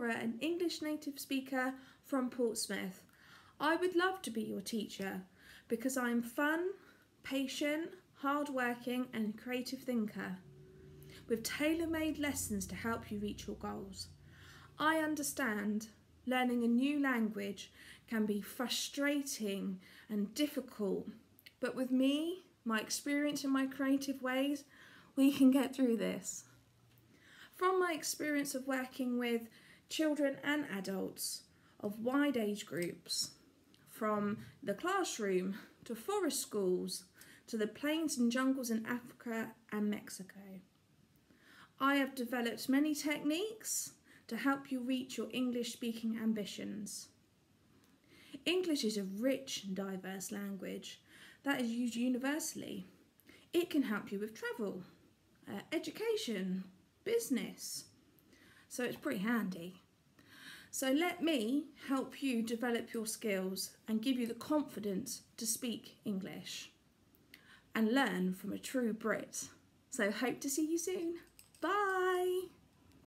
Laura, an English native speaker from Portsmouth. I would love to be your teacher because I am fun, patient, hardworking, and a creative thinker with tailor made lessons to help you reach your goals. I understand learning a new language can be frustrating and difficult, but with me, my experience and my creative ways, we can get through this. From my experience of working with children and adults of wide age groups, from the classroom to forest schools to the plains and jungles in Africa and Mexico. I have developed many techniques to help you reach your English speaking ambitions. English is a rich and diverse language that is used universally. It can help you with travel, uh, education, business, so it's pretty handy. So let me help you develop your skills and give you the confidence to speak English and learn from a true Brit. So hope to see you soon.